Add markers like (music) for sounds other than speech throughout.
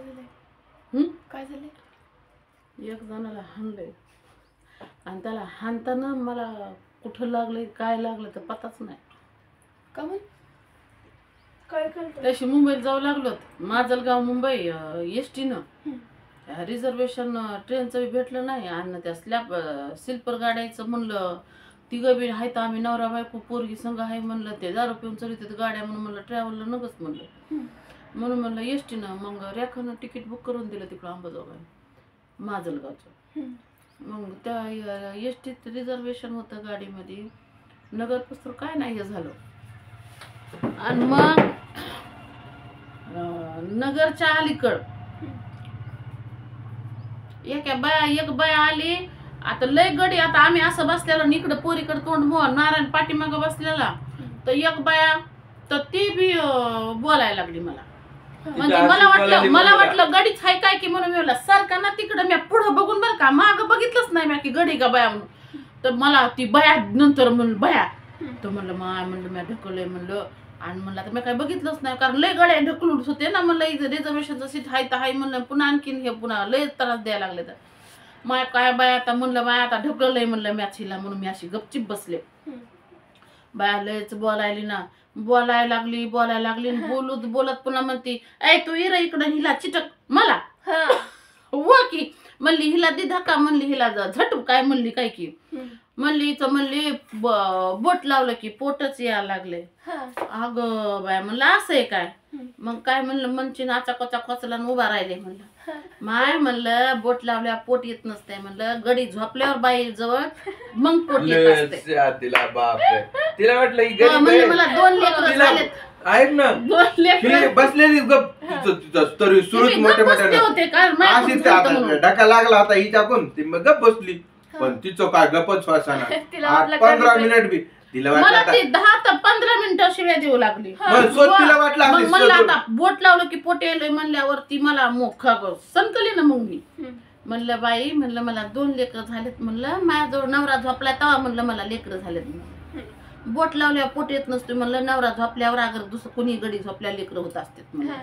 काय झालंय? काय झालंय? एक जणाला हाणलंय. आणि त्याला हाणताना मला कुठं लागलंय काय लागलं तर पताच नाही. का म्हण काय करतो त्याशी मुंबईला जाऊ लागलो माजलगाव मुंबई एस टीनं रिझर्वेशन ट्रेनचं बी भेटलं नाही. आणि त्या स्लॅब स्लीपर गाड्याचं म्हणलं तिघं बी आहेत आम्ही नवरा बायको पोरगी संघ आहे म्हणलं ते दारू पिऊन चलित गाड्या म्हणून म्हणलं ट्रॅव्हलला नगच म्हणलं. म्हणून म्हणलं एस टीनं मग रेखानं तिकीट बुक करून दिलं तिकडं अंबाजोगाई माजलगावचं. मग त्या एस टीत रिझर्वेशन होतं गाडीमध्ये. नगर पुस्तक काय नाही हे झालं. आणि मग नगरच्या अलीकड. एक बाया एक बाया आली. आता लय गडी आता आम्ही असं बसलेलो इकडं पोरीकडे तोंड मो नारायण पाठीमाग बसलेला. तर एक बाया तर ती बी बोलायला लागली मला. म्हणजे मला वाटलं मला. वाटलं गडीच हाय काय की म्हणून मी म्हणलं सारखा ना तिकडं मी पुढं बघून बरं का माग बघितलंच नाही मी की गडी का बाया म्हणून. तर मला ती बाया नंतर म्हणलं बाया. तर म्हणलं माय म्हणलं मी ढकललंय म्हणलं. आणि म्हणलं आता मी काय बघितलंच नाही कारण लय गड्या ढकलून होते ना म्हणलं इथं रिझर्वेशनचं सीट हाय तर हाय म्हणलं पुन्हा आणखीन हे पुन्हा लय त्रास द्यायला लागले तर. माय काय बाय आता म्हणलं बाय आता ढकललंय म्हणलं मॅच म्हणून मी अशी गपचिप बसले. बाया लयच बोलायली ना. बोलायला लागली बोलायला लागली बोलत बोलत पुन्हा म्हणती ऐ तू इर इकडं हिला चिटक मला. हा. व की. म्हणली हिला दे धक्का म्हणली हिला जा झटू काय? म्हणली काय की. म्हणली इथं म्हणली बोट लावलं की पोटच यायला लागले. हा. अगं बाय म्हणलं असं आहे काय? मग काय म्हणलं मनची नाचा कोचा आणि उभा राहिले म्हणलं. माय म्हणलं बोट लावल्या पोट येत नसते म्हणलं गडी झोपल्यावर बाई जवळ मग पोट येत तिला बापरे तिला वाटलं की हा, गरीब म्हणलं आहे. मला दोन लेकरं तिला झालेत. ऐक ना? दोन ही लेकरं बसलेली गप. तिचं तिचं तरी सुरूच तुम्ही मोठे गप्प बसले मोठे होते कारण माझ्या अशीच कुठं होतं आता म्हणून. डका लागला होता हिच्याकून ती मग गप बसली. पण तिचं काय गपच श्वासाना (laughs) तिला वाटलं पंधरा मिनिट बी तिला मला वाटलं ती दहा ते पंधरा मिनिटं शिव्या देऊ लागली. मग स्वतः तिला वाटलं मग असेल, म्हणलं आता बोट लावलं की पोट यायलंय म्हणल्यावरती मला मोख संकली ना मग मी. म्हणलं बाई म्हणलं मला दोन लेकरं झालेत. म्हणलं माझ्याजवळ नवरा झोपलाय तेव्हा म्हणलं मला लेकरं झालेत म्हणलं. बोट लावल्यावर पोट येत नसतो म्हणलं नवरा झोपल्यावर अगर दुसरं कोणी गडी झोपल्या लेकरं होत असतात म्हणलं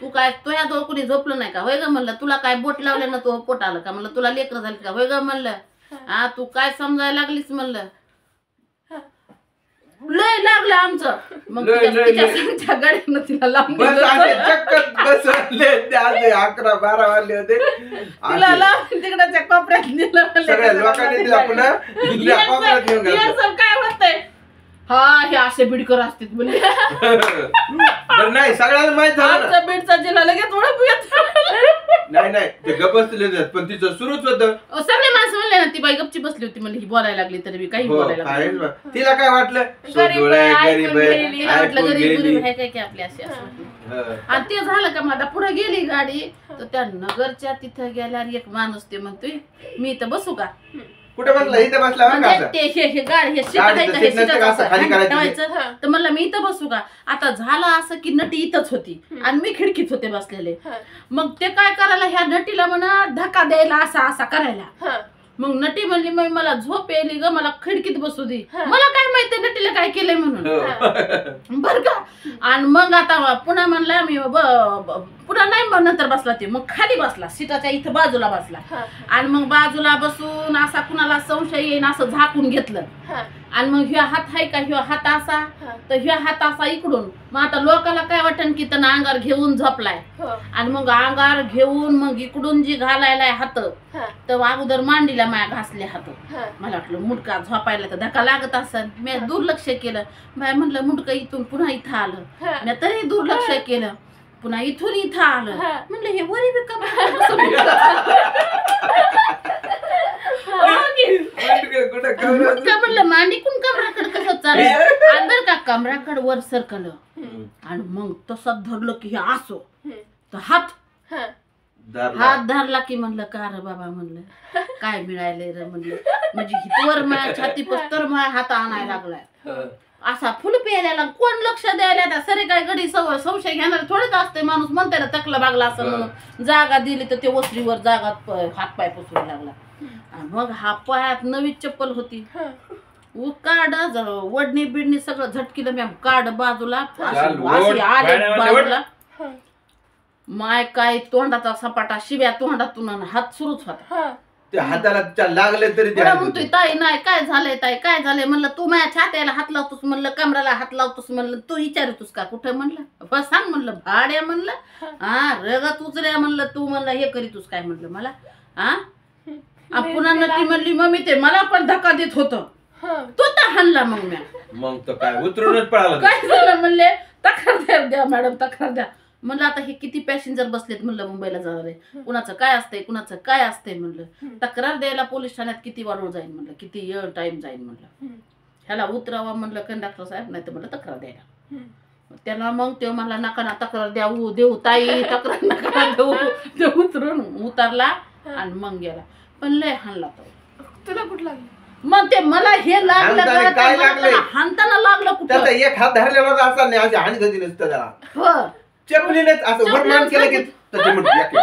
तू काय तुझ्याजवळ कोणी झोपलं नाही का? होय ग म्हणलं तुला काय बोट लावलं ना तो पोट आलं का? म्हणलं तुला लेकरं झाली का? होय ग म्हणलं हा. तू काय समजायला लागलीस? म्हणलं लय लागलं आमचं. मग लय, तिच्या- लय, तिच्या लय. सांगच्या गाडीनं तिला बस दिलं. चक्कत ते अकरा बारा वाजले होते. तिला तिकडच्या कोपऱ्यात नेलं सगळ्या लोकांनी तिला पुन्हा घेऊन गेलं. काय हा हे असे बिडकर असतात म्हणजे (laughs) बरं नाही सगळ्यांना माहीत झालं ना. आमचा बीडचा जिल्हा लगेच ओळख येत नाही नाही ते गप बसलेले आहेत, पण तिचं सुरूच होतं सगळे माणसं म्हणले ना ती बाई गपची बसली होती म्हणजे ही बोलायला लागली तरी बी काही हो बोलायला लागली बा- तिला काय वाटलं गरीब सोडोळं आहे, आहे, गरीब ऐकून आहे, गेली. तिला वाटलं ऐकून गरीब गेली. गुरीब आहे काय आपली अशी असं. हं. आणि ते झालं का माझा पुढे गेली गाडी तर त्या नगरच्या तिथं गेल्यावर एक माणूस ते म्हणतोय मी इथं बसू का कुठे बसला? इथे बसला बरं का म्हणजे असं? ते हे हे गाडी हे गाडीचं हे असं खाली करायचं ते? ठेवायचं. तर म्हणलं मी इथं बसू का? आता झालं असं की नटी इथंच होती. आणि मी खिडकीत होते बसलेले. मग ते काय करायला ह्या नटीला म्हणा धक्का द्यायला असा असा करायला मग नटी म्हणली मग मला झोप यायली ग मला खिडकीत बसू दे. मला काय माहिती नटीला काय केलंय म्हणून? हो. बर का. आणि मग आता पुन्हा म्हणला मी ब- ब- पुन्हा नाही मग नंतर बसला ते मग खाली बसला सीटाच्या इथं बाजूला बसला. आणि मग बाजूला बसून असा कुणाला संशय येईन असं झाकून घेतलं. आणि मग ह्यो हात आहे का? ह्यो हात असा? तर ह्यो हात असा इकडून. मग आता लोकाला काय वाटन की त्यांना अंगार घेऊन झोपलाय? आणि मग अंगार घेऊन मग इकडून जी घालायलाय हात तर अगोदर मांडीला माया घासले हात. मला वाटलं मुडका झोपायला तर धक्का लागत असन. मी दुर्लक्ष केलं. बाय म्हणलं मुडकं इथून पुन्हा इथं आलं. मी तरी दुर्लक्ष केलं. पुन्हा इथून इथं आलं. म्हणलं हे वरी बी (laughs) (laughs) कुठं-? मुडकं म्हणलं मांडीकून कमराकडे कसं चाललं? आणि बरं का कमराकडे वर सरकलं. आणि मग तसं धरलं की हे असो. तर हात. हात धरला की म्हणलं का रे बाबा? म्हणलं. काय मिळायलंय रे? म्हणलं. म्हणजे हितवर माया छाती पस्तर माया हात आणायला लागलाय. हं. असा फुल प्यायला खून लक्ष द्यायला त्या सरे काय गडी सव संशय घेणार थोडंच असते माणूस. म्हणते ना तकला बागला असं म्हणून. जागा दिली तर ते वस्त्रीवर जागा हात पाय पुसू लागला. मग हा पायात नवी चप्पल होती. उ काढ वडणी बिडणी सगळं झटकीलं मॅम काढ बाजूला अशी आले माय काय तोंडाचा सपाटा शिव्या तोंडातून आणि हात सुरूच होता. ते हाताला त्या लागले तरी ते म्हणतोय. ताई नाही काय झालंय ताई काय झालंय? म्हणलं तू माझ्या छात्याला हात लावतोस म्हणलं कमराला हात लावतोस म्हणलं तू विचारतोस का कुठं? म्हणलं बस सांग म्हणलं भाड्या म्हणलं. हा. रगत उचल्या म्हणलं तू म्हणलं हे करीतोस काय? म्हणलं मला. हा आ, पुन्हा न ती म्हणली मम्मी ते मला पण धक्का देत होतं. हा. तो तर हाणला मग म्या. मग तर काय उतरूनच पळाला. काय झालं म्हणले? तक्रार द्या द्या मॅडम तक्रार द्या. म्हणलं आता हे किती पॅसेंजर बसलेत म्हणलं मुंबईला जाणार कुणाचं काय असतंय कुणाचं काय असतंय म्हणलं. तक्रार द्यायला पोलीस ठाण्यात किती वाढवून जाईल म्हणलं किती येळ टाइम जाईल म्हणलं. ह्याला उतरावा म्हणलं कंडक्टर साहेब नाही तर म्हणलं तक्रार द्यायला. त्याला मग ते मला नका ना तक्रार द्याऊ देऊ ताई तक्रार नका देऊ. ते उतरून उतरला आणि मग गेला. पण लय हाणला तो तुला कुठं लागलं मग ते मला हे लागलं हाणताना काय ते मला लागलंय? हाणताना लागलं त्याचा कुठं एक हात धरलेला होता असा नाही अशी हानी गती नसतं त्याला हो चपलीनेच असं वरमान केलं की त्याची म्हणते हो.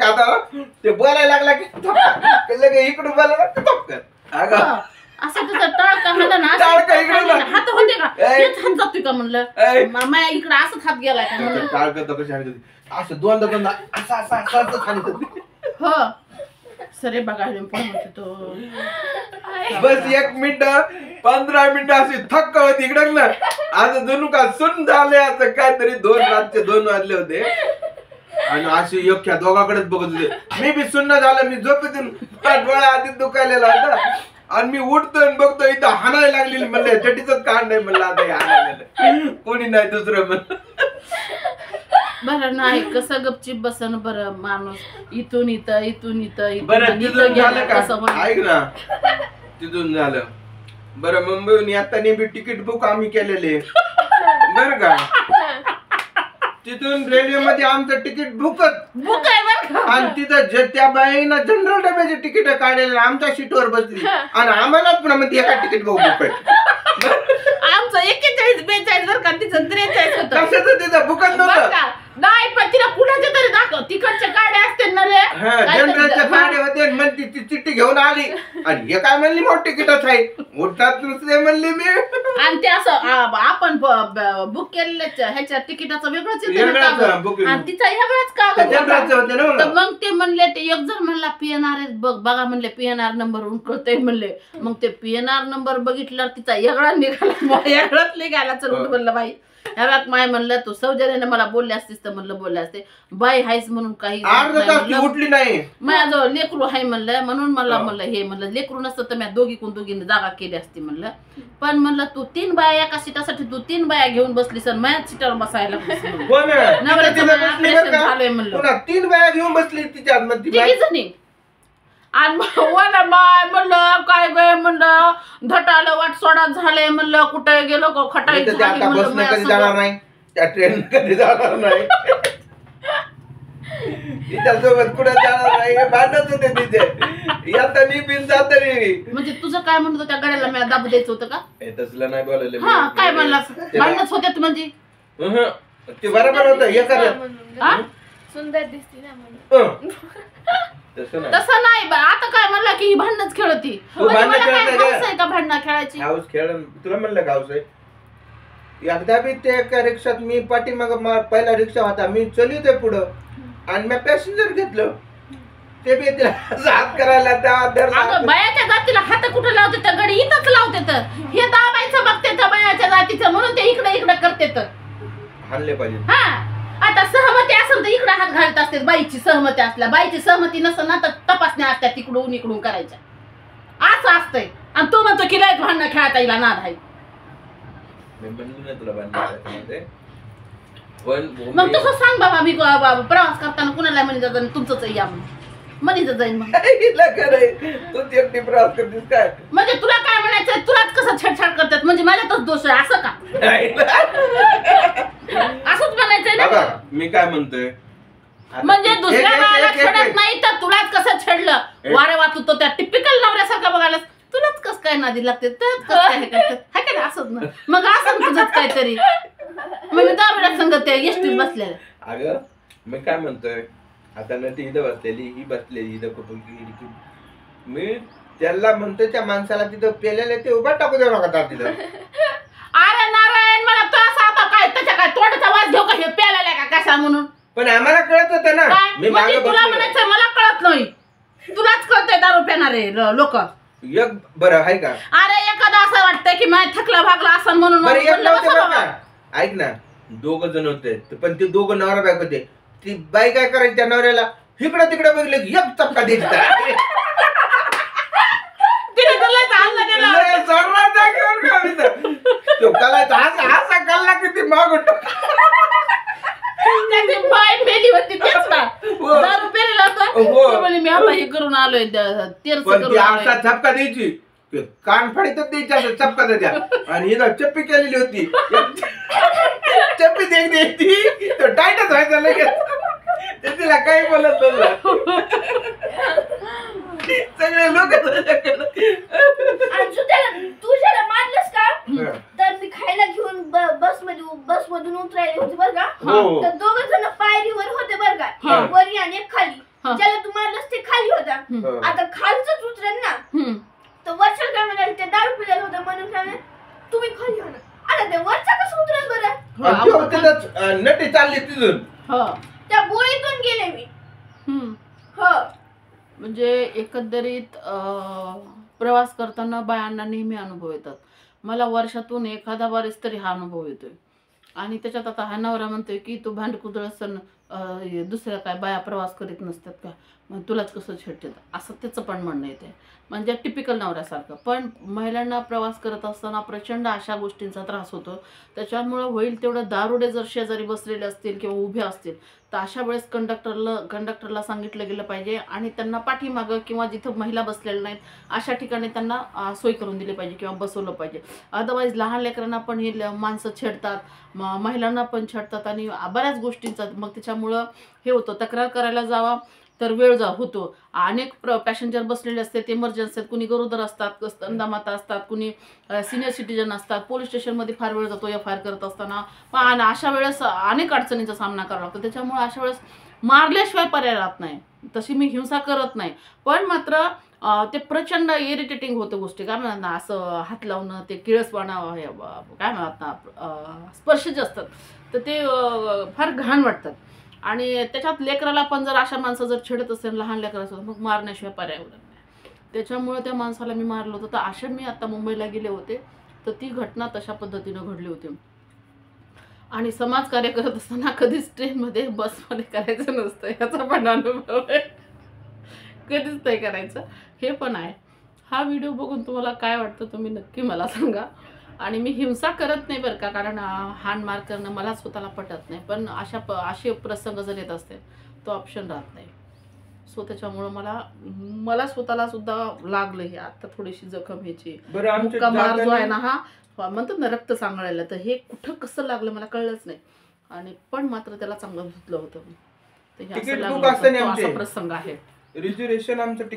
हाताला ते बोलायला लागला की थपका. (laughs) इकडून बोलायला की थपका. अगं, हो. असं तुझं टाळका ना टाळका इकडे. हात होते का? ऐ. हेच हात जातोय का म्हणलं? ऐ. मामा इकडे असंच हात गेलाय का म्हणलं? टाळ करतो कशी हानी गती. असं दोनदा दोनदा असं असं असं असं हानी गती. हो. सरे बघायला पण म्हणते तो? बस एक मिनिट पंधरा मिनिटं अशी थक्क होती इकडं ना आता जणू का सुन झाले आता काहीतरी दोन रातचे दोन वाजले होते. आणि अशी अख्ख्या दोघाकडेच बघत होते. मी बी सुन्न झालं मी झोपेतून माझा डोळा आधी दुखायलेला होता. आणि मी उठतो आणि बघतो इथं हाणायला लागलेली म्हणलं चटीच कान नाही म्हणलं आता हे हाणायला कोणी नाही दुसरं म्हणलं. बरं नाही कसं गपचिप बसन बरं माणूस. इथून इथं इथून इथं इथून बरं इथं तिथून गेलं झालं का? कसं होईल? ऐक ना. तिथून झालं. बरं मुंबईहून येताना बी तिकीट बुक आम्ही केलेले. बरं का? (laughs) तिथून रेल्वे मध्ये आमचं तिकीट बुकच बुक आहे बरं का आणि तिथं जे त्या बाईनं जनरल डब्याचे तिकीट काढलेले आमच्या सीटवर बसली. आणि आम्हालाच पुन्हा म्हणते एका तिकीट बुक आहे आमचं एक्केचाळीस बेचाळीस बरं का तिचं त्रेचाळीस होतं. कशाचं तिथं बुकच नव्हतं. नाही पण तिला कुणाच्या तरी दाखव तिकडच्या गाड्या असते ना रे हा जनरलच्या हा. गाडी होते मग ती चिठ्ठी घेऊन आली आणि हे काय म्हणली मोठ तिकीटच आहे मोठात नुसते म्हणली मी आणि ते असं आ- आपण बुक केलेल्या ह्याच्या तिकिटाचं वेगळंच येतं ना वेगळंच, कागद. हा, booking. आणि तिचा वेगळाच कागद जनरलचे होता. ना तर मग. मग ते म्हणले ते एक जण म्हणला पीएनआर बघ बघा म्हणले पीएनआर नंबर कळतंय म्हणले मग ते पीएनआर नंबर बघितल्यावर तिचा वेगळा निघाला मग (laughs) वेगळाच निघाला चल उठ म्हणलं बाई ह्या बाग माय म्हणलं तू सौजन्याने मला बोलले असतीस तर म्हणलं बोलले असते बाई हायस म्हणून काही अर्धा नाही तास ती म्हणलं. उठली नाही माझ्याजवळ लेकरू आहे म्हणलं म्हणून मला. म्हणलं हे म्हणलं लेकरू नसतं तर मी दोघी कोण दोघींनी जागा केली असती म्हणलं पण म्हणलं तू तीन बाया एका सीटासाठी तू तीन बाया घेऊन बसलीस आणि माझ्याच सीटावर बसायला? नवऱ्याचं बसली? झालंय म्हणलं. तीन बाया घेऊन बसली तिच्या. तिघी जणी आणि मग वाला बाय म्हणलं काय गे म्हणलं धटालं वाट सोडात झाले म्हणलं कुठे गेलो का खटाई मी तर ते झाली आता म्हणलं बसनं कधी. जाणार नाही. त्या ट्रेन कधी जाणार नाही. तिच्यासोबत कुठे जाणार नाही हे भांडत होते तिथे. येतानी बिन जातानी म्हणजे तुझं काय म्हणत होतं त्या गाड्याला मला दाबू द्यायचं होतं का? हे तसलं नाही बोलायला हा मी. काय म्हणला? भांडणच होत्यात म्हणजे. ते बरोबर होतं हे कर हा? सुंदर दिसती ना म्हणून. (laughs) तसं नाही. तसं नाही बा. आता काय म्हणला की ही भांडणच खेळती. तू म्हणजे भांडणं मला काय खेळते का? हौस आहे का भांडणं खेळायची? हाऊस खेळ तुला म्हणलं का हाऊस आहे? एकदा बी ते एका रिक्षात मी पाठीमाग पहिला रिक्षा होता मी चलित पुढं. आणि मी पॅसेंजर घेतलं. ते बी तिला (laughs) असं हात करायला त्या. अगं बायाच्या जातीला हात कुठे लावते तर? गडी इथंच लावते तर. हे दाबायचं बघते तर बायाच्या जातीचं म्हणून ते इकडे इकडे करते तर. हाणले पाहिजे. हा. आता सहमती असेल तर इकडे हात घालत असते बाईची सहमती असल्या बाईची सहमती नसेल ना तर तपासण्या असतात तिकडून इकडून करायच्या. असं असतंय. आणि तो म्हणतो की लय भांडणं खेळता येईल नाद आहे मी म्हणलं ना तुला. पण मग तसं सांग बाबा मी ग- बा- प्रवास करताना कुणाला म्हणे जातं तुमचंच या म्हणून. म्हणीच जाईन मग. (laughs) हिला खरंय. तू ती एकटी प्रवास करतेस काय? म्हणजे तुला काय म्हणायचं तुलाच कसं छेडछाड करतात? म्हणजे माझ्यातच दोष आहे असं का? (laughs) असंच म्हणायचंय ना. मी काय म्हणतोय? आता म्हणजे एक- दुसऱ्या एक- बाळाला एक- एक- छेडत एक- नाही तर तुलाच कसं छेडलं? एक- वारे वाचू तो त्या टिपिकल नवऱ्यासारखा बघायला तुलाच कस काय नादी लागते? तुलाच कस काय हे करतात हाय का नाही? असंच ना. मग असं तुझंच काहीतरी. मग मी दाबड्या संगत त्या एसटीत बसलेल्या अगं मी काय म्हणतोय? आता ना ती इथं बसलेली ही बसलेली इथं कुठून मी त्याला म्हणतोय त्या माणसाला तिथं पेलेले ते उभा टाकू देऊ नका तिथं. (laughs) अरे नारायण मला तो असा आता काय त्याच्या अंदाज घेऊ का? हे प्याला का कसा म्हणून? पण आम्हाला कळत होतं ना. काय? मी म्हणजे मागे तुला. म्हणायचं मला कळत नाही. तुलाच कळतंय दारू पिणारे लोक. एक बरं आहे का? अरे एखादा असं वाटतंय की माझ्या थकला भागला असं म्हणून बरं एक म्हणलं नव्हते बसा बरं बाबा. का? ऐक ना दोघ जण होते पण ते दोघं नवरा बायको होते. ती बाई काय करायची त्या नवऱ्याला? इकडं तिकडे बघितलं की एक चपका द्यायची त्याला. तिने तुला चाललं दिलं लय सर्वात जागेवर का मी तर. तो कलायचा असा असा कल्ला की ती मागून त्याची होती तेच ना. हो. दारू पेलेला होता. हो. मी आता हे करून आलोय तेरच पण ती करून असा आलोय चपका द्यायची. कान फाडीतच द्यायची असं चपका द्यायच्या. आणि हिला चप्पी केलेली होती. चप्पी द्यायची द्यायची तो. टाईटच व्हायचा लगेच. ते तिला काही बोलत नव्हतं. सगळे लोक आणि तू त्याला तू त्याला मारलंस का तर मी खायला घेऊन बसमध्ये बस मधून उतरायले होते बरं का हो. तर दोघ जण पायरीवर होते बरं का हा. एक वरी आणि एक खाली हा. ज्याला तू मारलंस ते खाली होता हं. आता खालचंच उतरेल ना हम्म. तर वरच्या काय म्हणाल ते दारू पिलेलं होतं म्हणून काय म्हणाले, तुम्ही खाली हो ना आता ते वरचा कसं उतरेल बरं हो, आणि तेव्हा तिथंच, अं, नटी चालली तिथून. हो. त्या बोळीतून गेले मी. हम्म. हो. म्हणजे एकंदरीत अं, प्रवास करताना बायांना नेहमी अनुभव येतात. मला वर्षातून एखादा बारीच तरी हा अनुभव येतोय. आणि त्याच्यात आता हा नवरा म्हणतोय की तू भांडकुदळ सण दुसऱ्या काय बाया प्रवास करीत नसतात का? मग तुलाच कसं छेडतात असं त्याचं पण म्हणणं येते म्हणजे टिपिकल नवऱ्यासारखं. पण महिलांना प्रवास करत असताना प्रचंड अशा गोष्टींचा त्रास होतो. त्याच्यामुळं होईल तेवढं दारुडे जर शेजारी बसलेले असतील किंवा उभे असतील तर अशा वेळेस कंडक्टरला कंडक्टरला सांगितलं गेलं पाहिजे आणि त्यांना पाठीमागं किंवा जिथं महिला बसलेल्या नाहीत अशा ठिकाणी त्यांना सोय करून दिली पाहिजे किंवा बसवलं पाहिजे. अदरवाईज लहान लेकरांना पण हे ल- माणसं छेडतात म- महिलांना पण छेडतात आणि बऱ्याच गोष्टींचा मग त्याच्यामुळं हे होतं. तक्रार करायला जावा. तर वेळ जा होतो. अनेक प्र पॅसेंजर बसलेले असतात इमर्जन्सी कुणी गरोदर असतात अंदामाता असतात कुणी सिनियर सिटीजन असतात पोलीस स्टेशनमध्ये फार वेळ जातो एफ आय आर करत असताना. पण अशा वेळेस अनेक अडचणींचा सामना करावा लागतो. त्याच्यामुळे अशा वेळेस मारल्याशिवाय पर्याय राहत नाही. तशी मी हिंसा करत नाही. पण मात्र ते प्रचंड इरिटेटिंग होतं गोष्टी. काय म्हणतात ना असं हात लावणं ते किळसवाणा काय म्हणतात ना स्पर्श जे असतात तर ते फार घाण वाटतात. आणि त्याच्यात लेकराला पण जर अशा माणसं जर छेडत असेल लहान लेकरासोबत मग मारण्याशिवाय पर्याय उरत नाही. त्याच्यामुळे त्या माणसाला मी मारलं होतं. तर असे मी आता मुंबईला गेले होते. तर ती घटना तशा पद्धतीनं घडली होती. आणि समाजकार्य करत असताना कधीच ट्रेनमध्ये बसमध्ये करायचं नसतं. याचा पण अनुभव आहे. कधीच नाही करायचं. हे पण आहे. हा व्हिडिओ बघून तुम्हाला काय वाटतं तुम्ही नक्की मला सांगा. आणि मी हिंसा करत नाही बरं का कारण अं, हाण मार करणं मला स्वतःला पटत नाही. पण अशा प असे प्रसंग जर येत असते तो ऑप्शन राहत नाही. सो त्याच्यामुळं मला मला स्वतःला सुद्धा लागलं हे आता थोडीशी जखम ह्याची. मुक्का मार जो आहे ना हा म्हणतात ना रक्त सांगळायला तर हे कुठं कसं लागलं मला कळलंच नाही. आणि पण मात्र त्याला चांगलं धुतलं होतं. तर हे असं प्रसंग आहे. रिझर्वेशन आमचं